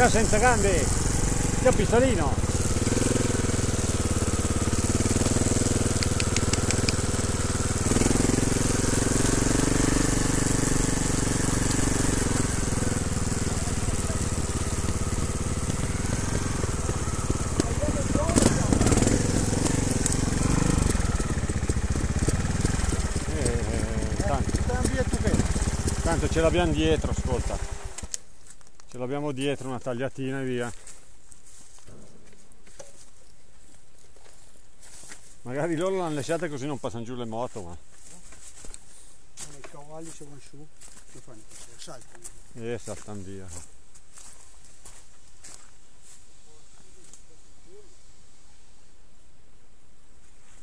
Ciao senza gambe! Ciao pistolino! Eh, tanto, tanto ce l'abbiamo dietro, ascolta. Ce l'abbiamo dietro una tagliatina e via. Magari loro l'hanno lasciata così non passano giù le moto, ma. I cavalli se vanno su, che fanno? Saltano. Eh, saltano via.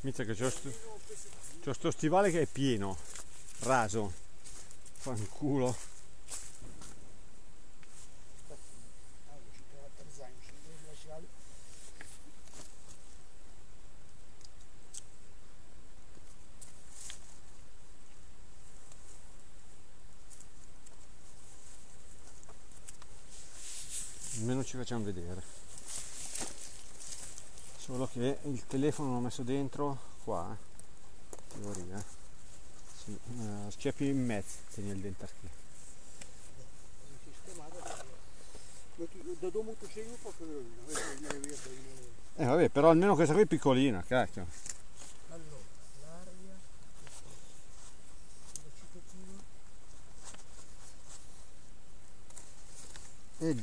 Mizza che c'ho sto, c'ho sto stivale che è pieno, raso. Fanculo. Almeno ci facciamo vedere. Solo che il telefono l'ho messo dentro qua, eh. teoria. Sì, eh, sceppi in mezzo, tieni il qui. Eh vabbè, però almeno questa qui è piccolina, cacchio. E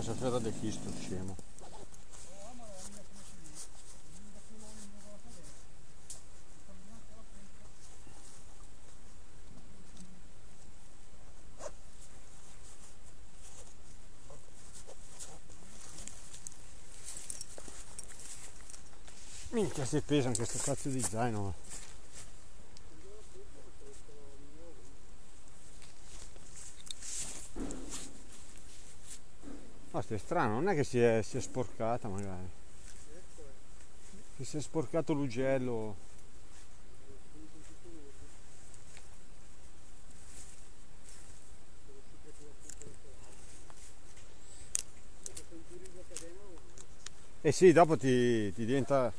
dai. questa ferra del chisto scemo. Minchia si pesa anche questo cazzo di zaino. Ma è strano, non è che si è, si è sporcata magari. Che si è sporcato l'ugello. Eh sì, dopo ti, ti diventa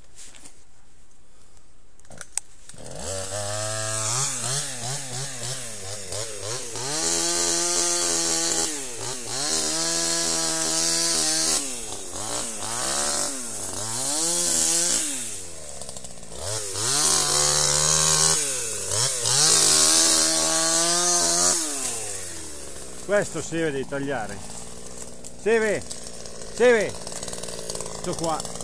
questo Seve devi tagliare. Seve Seve. Sto qua